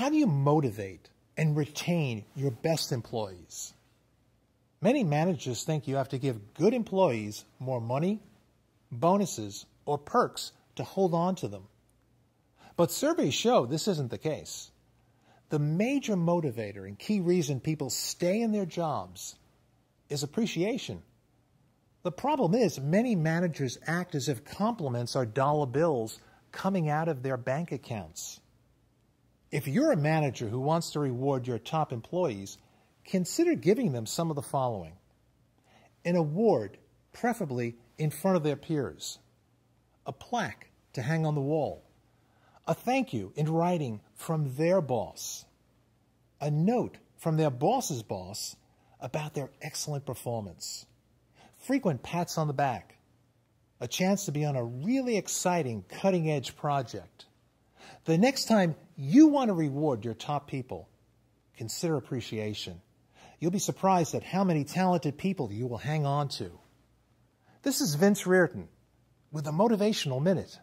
How do you motivate and retain your best employees? Many managers think you have to give good employees more money, bonuses, or perks to hold on to them. But surveys show this isn't the case. The major motivator and key reason people stay in their jobs is appreciation. The problem is, many managers act as if compliments are dollar bills coming out of their bank accounts. If you're a manager who wants to reward your top employees, consider giving them some of the following. An award, preferably in front of their peers, a plaque to hang on the wall, a thank you in writing from their boss, a note from their boss's boss about their excellent performance, frequent pats on the back, a chance to be on a really exciting cutting edge project. The next time you want to reward your top people, consider appreciation. You'll be surprised at how many talented people you will hang on to. This is Vince Reardon with a Motivational Minute.